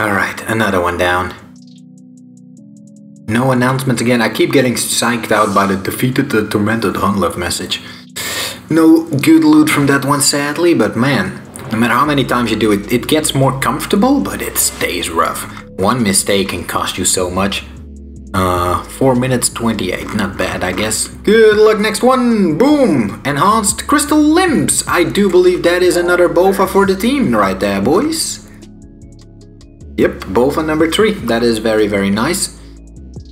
Alright, another one down. No announcements again. I keep getting psyched out by the defeated the tormented Hunllef message. No good loot from that one sadly, but man, no matter how many times you do it, it gets more comfortable, but it stays rough. One mistake can cost you so much. Uh, 4 minutes 28, not bad I guess. Good luck next one, boom! Enhanced Crystal Limbs! I do believe that is another BOFA for the team right there, boys. Yep, both on number 3, that is very very nice.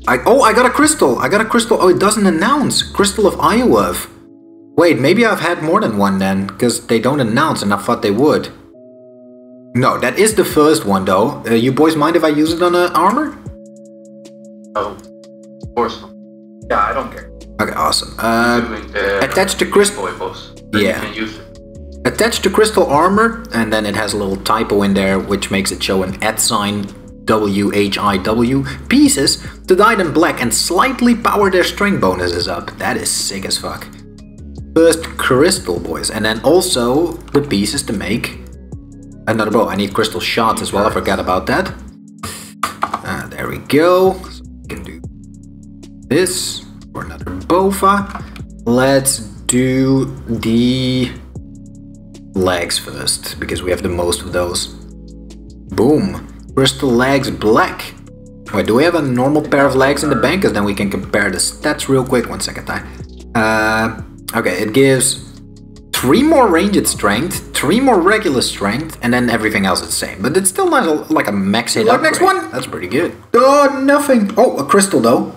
I, oh, I got a crystal! I got a crystal, oh it doesn't announce! Crystal of Iowa. Wait, maybe I've had more than one then, because they don't announce and I thought they would. No, that is the first one though. Uh, you boys mind if I use it on a armor? Oh, of course not. Yeah, I don't care. Okay, awesome. Uh, the attached to crystal. boy boss. Yeah. You can use it. Attached to crystal armor, and then it has a little typo in there which makes it show an at sign WHIW pieces to dye them black and slightly power their strength bonuses up. That is sick as fuck. First crystal boys, and then also the pieces to make another bow. I need crystal shots as well, I forgot about that. Uh, there we go. So we can do this for another BOFA. Let's do the legs first, because we have the most of those. Boom. Crystal legs black. Wait, do we have a normal pair of legs in the bank? Because then we can compare the stats real quick. One second, time. Uh, okay, it gives three more ranged strength, three more regular strength, and then everything else is the same. But it's still not a, like a max hit. Look, next one. That's pretty good. Oh, nothing. Oh, a crystal though.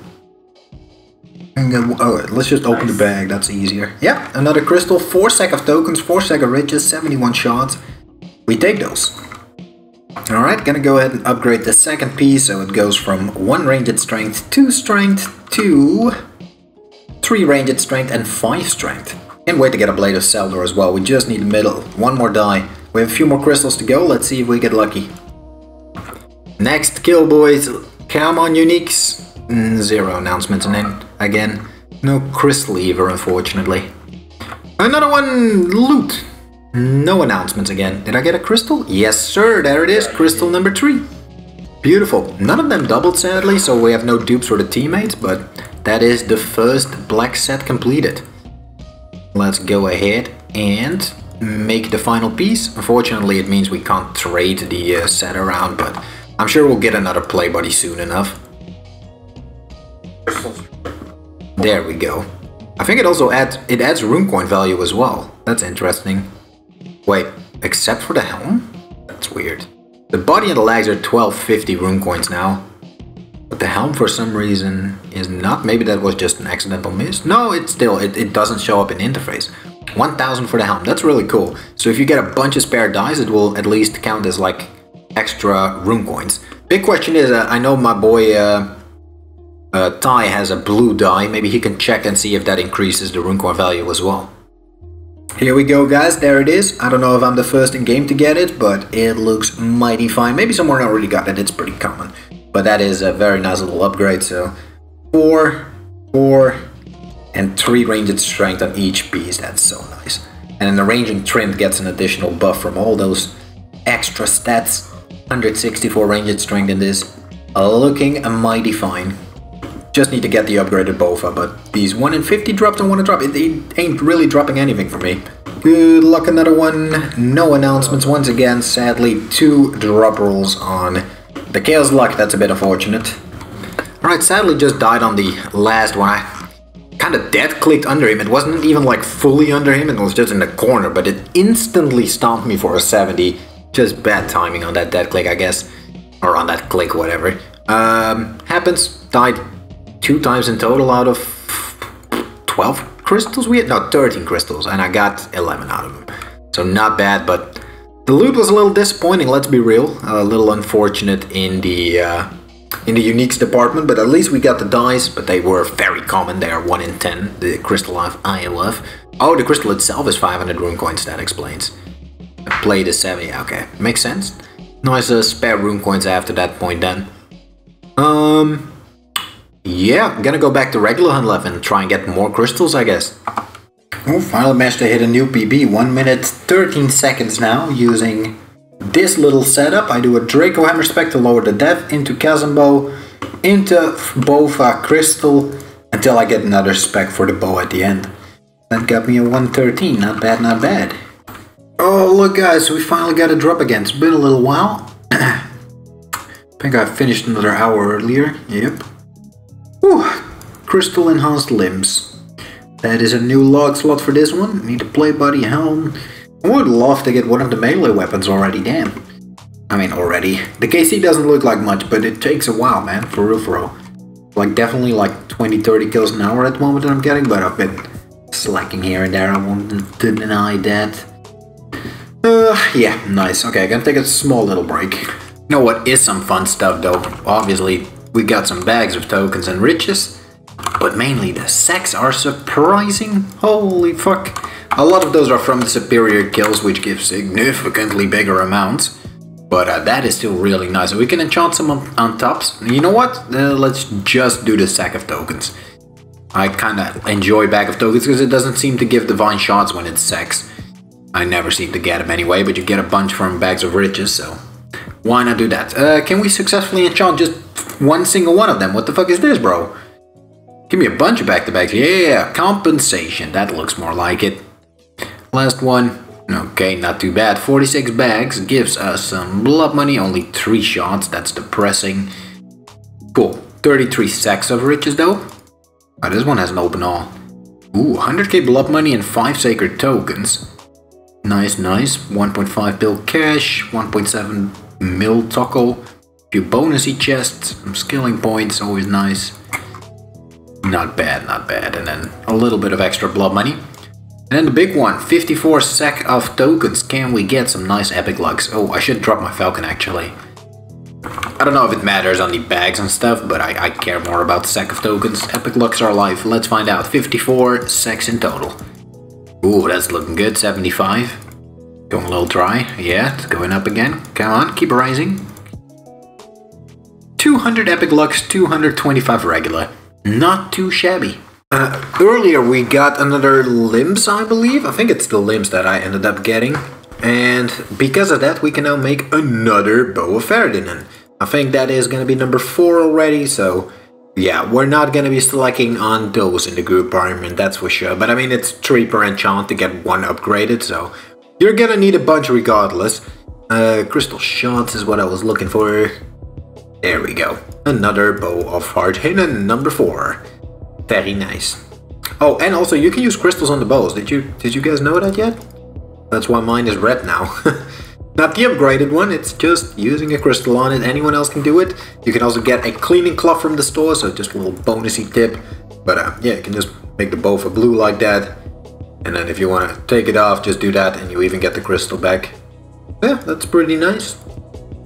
Oh, let's just open the bag. That's easier. Yeah, another crystal, four sack of tokens, four sack of riches, 71 shots. We take those. Alright, gonna go ahead and upgrade the second piece so it goes from one ranged strength, two strength, to three ranged strength and five strength. Can't wait to get a Blade of Saeldor as well. We just need middle. One more die. We have a few more crystals to go. Let's see if we get lucky. Next kill, boys. Come on, uniques. Mm, zero announcements, and then again, no crystal either, unfortunately. Another one, loot. No announcements again. Did I get a crystal? Yes, sir. There it is. Crystal number three. Beautiful. None of them doubled, sadly, so we have no dupes for the teammates, but that is the first black set completed. Let's go ahead and make the final piece. Unfortunately, it means we can't trade the uh, set around, but I'm sure we'll get another play buddy soon enough. There we go. I think it also adds it adds rune coin value as well. That's interesting. Wait, except for the helm? That's weird. The body and the legs are 1250 rune coins now. But the helm for some reason is not. Maybe that was just an accidental miss. No, it's still, it, it doesn't show up in interface. 1000 for the helm, that's really cool. So if you get a bunch of spare dice, it will at least count as like extra rune coins. Big question is, uh, I know my boy uh, uh, Ty has a blue die. Maybe he can check and see if that increases the rune coin value as well. Here we go guys, there it is. I don't know if I'm the first in game to get it, but it looks mighty fine. Maybe someone already got it, it's pretty common. But that is a very nice little upgrade, so... 4, 4, and 3 ranged strength on each piece, that's so nice. And then the ranging trim gets an additional buff from all those extra stats. 164 ranged strength in this, looking mighty fine. Just need to get the upgraded BOFA, but these 1 in 50 drops don't want to drop. It, it ain't really dropping anything for me. Good luck, another one. No announcements once again. Sadly, two drop rolls on the Chaos Luck. That's a bit unfortunate. Alright, sadly just died on the last one. I kind of dead clicked under him. It wasn't even like fully under him, it was just in the corner, but it instantly stomped me for a 70. Just bad timing on that dead click, I guess. Or on that click, whatever. Um, happens. Died two times in total out of 12 crystals we had? No, 13 crystals, and I got 11 out of them. So not bad, but the loot was a little disappointing, let's be real. A little unfortunate in the uh, in the uniques department, but at least we got the dice, but they were very common. They are 1 in 10, the crystal of ILF. Oh, the crystal itself is 500 rune coins, that explains. I played a 7, yeah, okay, makes sense. Nice uh, spare rune coins after that point then. Um, yeah, I'm gonna go back to regular Hunllef and try and get more crystals, I guess. Oh, finally managed to hit a new PB. 1 minute 13 seconds now using this little setup. I do a Draco Hammer Spec to lower the death into Kazumbo, into uh, Crystal, until I get another spec for the bow at the end. That got me a 113, not bad, not bad. Oh, look guys, we finally got a drop again. It's been a little while. I think I finished another hour earlier, yep. Whew. Crystal Enhanced Limbs. That is a new log slot for this one. Need a play buddy helm. I would love to get one of the melee weapons already, damn. I mean, already. The KC doesn't look like much, but it takes a while, man, for real, for real. Like, definitely like 20-30 kills an hour at the moment that I'm getting, but I've been slacking here and there, I won't deny that. Uh, yeah, nice. Okay, I gonna take a small little break. You know what is some fun stuff though? Obviously, we got some bags of tokens and riches, but mainly the sacks are surprising. Holy fuck. A lot of those are from the superior kills, which give significantly bigger amounts. But uh, that is still really nice. We can enchant some on, on tops. You know what? Uh, let's just do the sack of tokens. I kinda enjoy bag of tokens because it doesn't seem to give divine shots when it's sex. I never seem to get them anyway, but you get a bunch from bags of riches, so why not do that? Uh, can we successfully enchant just one single one of them? What the fuck is this, bro? Give me a bunch of back-to-backs. Yeah, compensation. That looks more like it. Last one. Okay, not too bad. 46 bags gives us some blood money. Only 3 shots. That's depressing. Cool. 33 sacks of riches, though. Oh, this one has an open all. Ooh, 100k blood money and 5 sacred tokens. Nice, nice. 1.5 bill cash, 1.7 mil toggle, few bonusy chests, some skilling points, always nice. Not bad, not bad. And then a little bit of extra blood money. And then the big one, 54 sack of tokens. Can we get some nice epic lucks? Oh, I should drop my falcon actually. I don't know if it matters on the bags and stuff, but I, I care more about sack of tokens. Epic lucks are alive. Let's find out. 54 sacks in total. Ooh, that's looking good. 75. Going a little dry. Yeah, it's going up again. Come on, keep rising. 200 epic lux, 225 regular. Not too shabby. Uh, earlier we got another limbs, I believe. I think it's the limbs that I ended up getting. And because of that, we can now make another Bow of Faerdhinen. I think that is going to be number 4 already, so yeah, we're not gonna be selecting on those in the group environment, that's for sure. But I mean, it's 3 per enchant to get one upgraded, so you're gonna need a bunch regardless. Uh, crystal shots is what I was looking for. There we go. Another bow of Faerdhinen, number 4. Very nice. Oh, and also you can use crystals on the bows. Did you did you guys know that yet? That's why mine is red now. Not the upgraded one, it's just using a crystal on it. Anyone else can do it. You can also get a cleaning cloth from the store, so just a little bonusy tip. But uh, yeah, you can just make the bow for blue like that. And then if you want to take it off, just do that and you even get the crystal back. Yeah, that's pretty nice.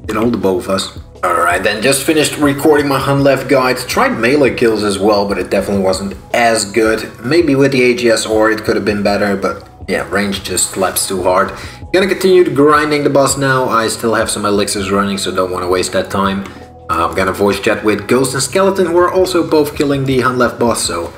In all the both of us. Alright then, just finished recording my Hunllef guide. Tried melee kills as well, but it definitely wasn't as good. Maybe with the AGS or it could have been better, but yeah, range just slaps too hard. Gonna continue grinding the boss now. I still have some elixirs running, so don't want to waste that time. I'm gonna voice chat with Ghost and Skeleton, who are also both killing the Hunllef boss, so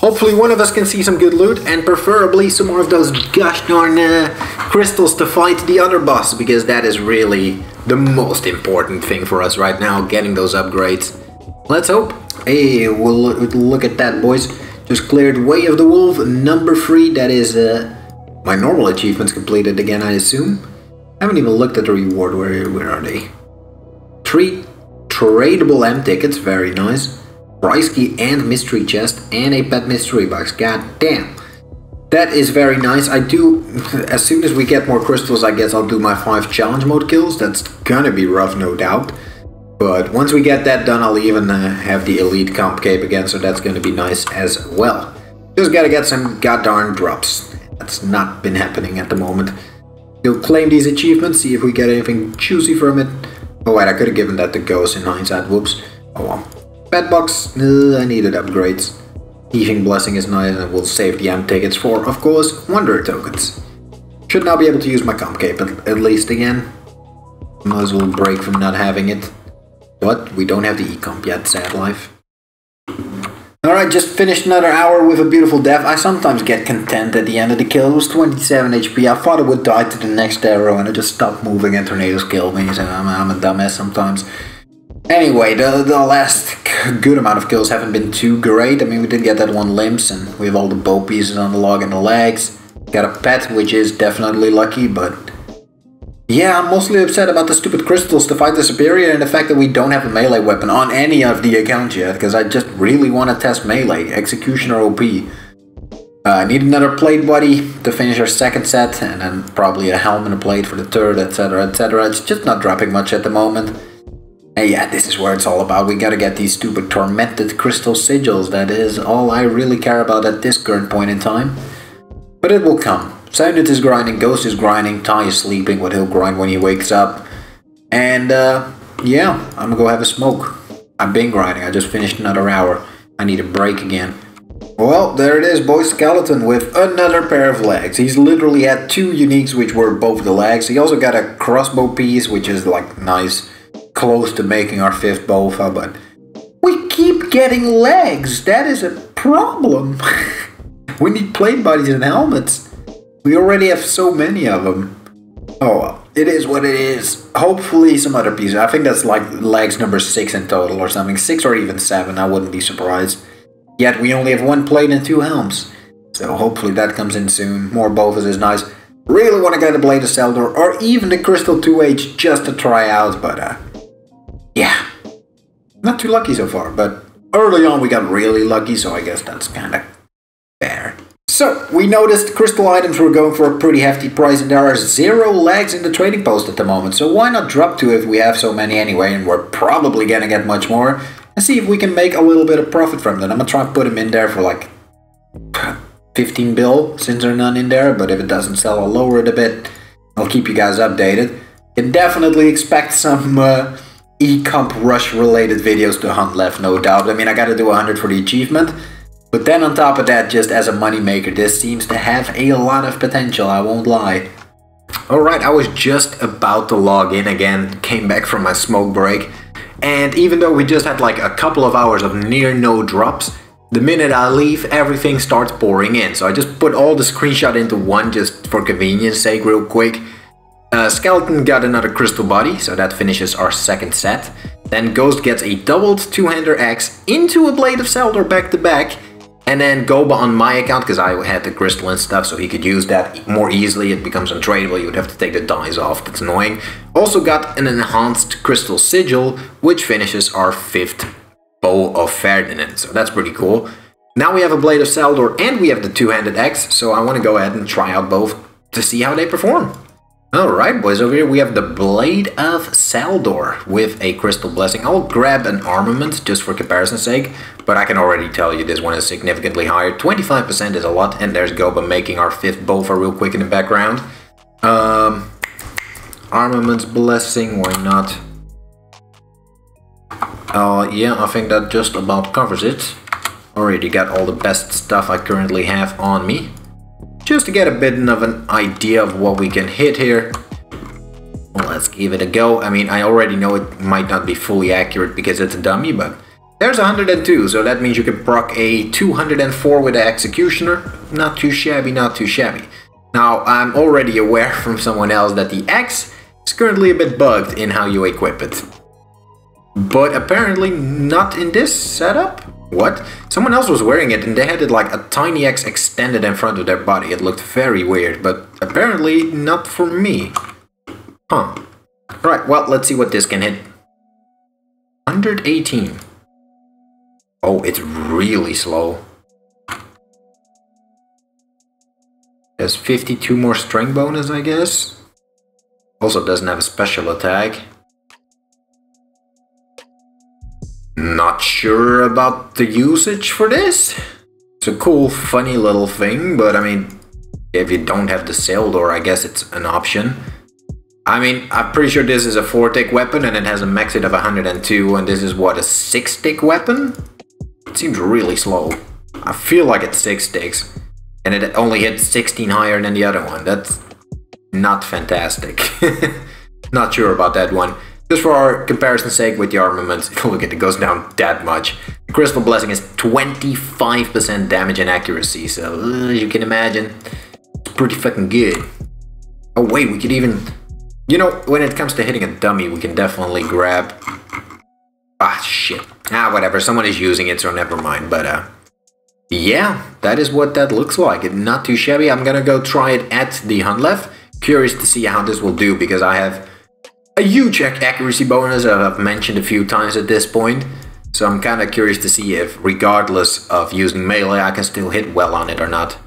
hopefully one of us can see some good loot, and preferably some more of those gosh darn uh, crystals to fight the other boss, because that is really the most important thing for us right now, getting those upgrades. Let's hope. Hey, we'll look at that, boys. Just cleared Way of the Wolf, number 3, that is... Uh, my normal achievements completed again, I assume. I haven't even looked at the reward. Where, where are they? Three tradable M tickets, very nice. Price key and mystery chest, and a pet mystery box. God damn. That is very nice. I do, as soon as we get more crystals, I guess I'll do my 5 challenge mode kills. That's gonna be rough, no doubt. But once we get that done, I'll even uh, have the elite comp cape again, so that's gonna be nice as well. Just gotta get some goddamn drops. That's not been happening at the moment. We'll claim these achievements, see if we get anything juicy from it. Oh wait, I could have given that to Ghost in hindsight, whoops. Oh well. Bed box, uh, I needed upgrades. Heaving Blessing is nice and we'll save the M tickets for, of course, Wanderer tokens. Should now be able to use my comp cape at, at least again. Might as well break from not having it. But we don't have the e-comp yet, sad life. Alright, just finished another hour with a beautiful death. I sometimes get content at the end of the kill. It was 27 HP. I thought it would die to the next arrow and I just stopped moving and tornadoes killed me. So I'm, I'm a dumbass sometimes. Anyway, the, the last good amount of kills haven't been too great. I mean, we did get that one limbs and we have all the bow pieces on the log and the legs. Got a pet, which is definitely lucky, but yeah, I'm mostly upset about the stupid crystals to fight the superior and the fact that we don't have a melee weapon on any of the accounts yet, because I just really want to test melee, Executioner OP. Uh, I uh, need another plate body to finish our second set, and then probably a helm and a plate for the third, etc, etc. It's just not dropping much at the moment. Yeah, this is where it's all about. We gotta get these stupid tormented crystal sigils. That is all I really care about at this current point in time. But it will come. Silent is grinding, Ghost is grinding, Ty is sleeping, but he'll grind when he wakes up. And uh, yeah, I'm gonna go have a smoke. I've been grinding, I just finished another hour. I need a break again. Well, there it is, Boy Skeleton with another pair of legs. He's literally had two uniques, which were both the legs. He also got a crossbow piece, which is like nice, close to making our fifth Boffa, but we keep getting legs. That is a problem. we need plate bodies and helmets. We already have so many of them. Oh it is what it is. Hopefully some other pieces. I think that's like legs number 6 in total or something. 6 or even 7, I wouldn't be surprised. Yet we only have one plate and two helms. So hopefully that comes in soon. More Bofas is nice. Really want to get a Blade of Saeldor or even the Crystal 2H just to try out, but uh, yeah. Not too lucky so far, but early on we got really lucky, so I guess that's kind of fair. So, we noticed crystal items were going for a pretty hefty price and there are zero legs in the trading post at the moment, so why not drop two if we have so many anyway and we're probably gonna get much more and see if we can make a little bit of profit from them. I'm gonna try and put them in there for like 15 bill since there are none in there, but if it doesn't sell I'll lower it a bit. I'll keep you guys updated. Can definitely expect some uh, e-comp rush related videos to Hunllef, no doubt. I mean, I gotta do 100 for the achievement. But then on top of that, just as a moneymaker, this seems to have a lot of potential, I won't lie. Alright, I was just about to log in again, came back from my smoke break, and even though we just had like a couple of hours of near no drops, the minute I leave, everything starts pouring in. So I just put all the screenshot into one just for convenience sake real quick. Uh, Skeleton got another crystal body, so that finishes our second set. Then Ghost gets a doubled two-hander axe into a blade of Saeldor back to back, and then Goba on my account, because I had the crystal and stuff, so he could use that more easily. It becomes untradeable, you would have to take the dies off, that's annoying. Also got an enhanced crystal sigil, which finishes our fifth bow of Faerdhinen, so that's pretty cool. Now we have a Blade of Saeldor and we have the two-handed axe, so I want to go ahead and try out both to see how they perform. Alright boys, over here we have the Blade of Saeldor with a Crystal Blessing. I'll grab an armament just for comparison's sake, but I can already tell you this one is significantly higher. 25% is a lot, and there's Goba making our fifth Boffa real quick in the background. Um, armaments Blessing, why not? Uh, yeah, I think that just about covers it. Already got all the best stuff I currently have on me just to get a bit of an idea of what we can hit here. Let's give it a go. I mean, I already know it might not be fully accurate because it's a dummy, but there's 102, so that means you can proc a 204 with the Executioner. Not too shabby, not too shabby. Now, I'm already aware from someone else that the X is currently a bit bugged in how you equip it. But apparently not in this setup. What? Someone else was wearing it and they had it like a tiny X extended in front of their body. It looked very weird, but apparently not for me. Huh. Right, well, let's see what this can hit. 118. Oh, it's really slow. Has 52 more strength bonus, I guess. Also doesn't have a special attack. Not sure about the usage for this. It's a cool, funny little thing, but I mean, if you don't have the Saeldor, I guess it's an option. I mean, I'm pretty sure this is a 4-tick weapon and it has a max hit of 102 and this is what, a 6-tick weapon? It seems really slow. I feel like it's 6 ticks and it only hits 16 higher than the other one. That's not fantastic. not sure about that one. Just for our comparison's sake with the armaments, look at it goes down that much. The Crystal Blessing is 25% damage and accuracy, so uh, you can imagine, it's pretty fucking good. Oh wait, we could even... You know, when it comes to hitting a dummy, we can definitely grab... Ah, shit. Ah, whatever, someone is using it, so never mind, but uh... Yeah, that is what that looks like. Not too shabby. I'm gonna go try it at the Hunllef. Curious to see how this will do, because I have a huge accuracy bonus I've mentioned a few times at this point. So I'm kind of curious to see if, regardless of using melee, I can still hit well on it or not.